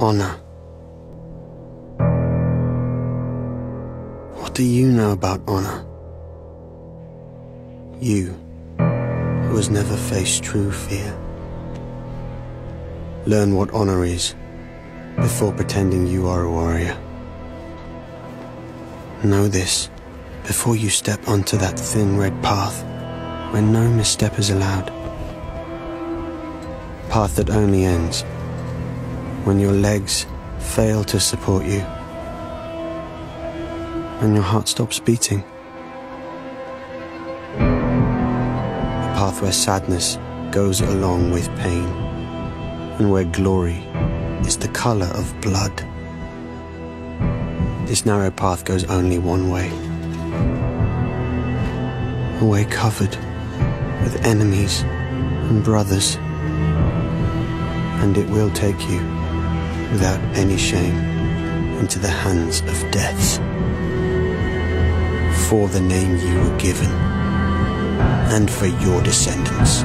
honor. What do you know about honor? You, who has never faced true fear. Learn what honor is before pretending you are a warrior. Know this before you step onto that thin red path where no misstep is allowed. Path that only ends when your legs fail to support you and your heart stops beating. A path where sadness goes along with pain and where glory is the color of blood. This narrow path goes only one way. A way covered with enemies and brothers. And it will take you, without any shame, into the hands of death. For the name you were given, and for your descendants.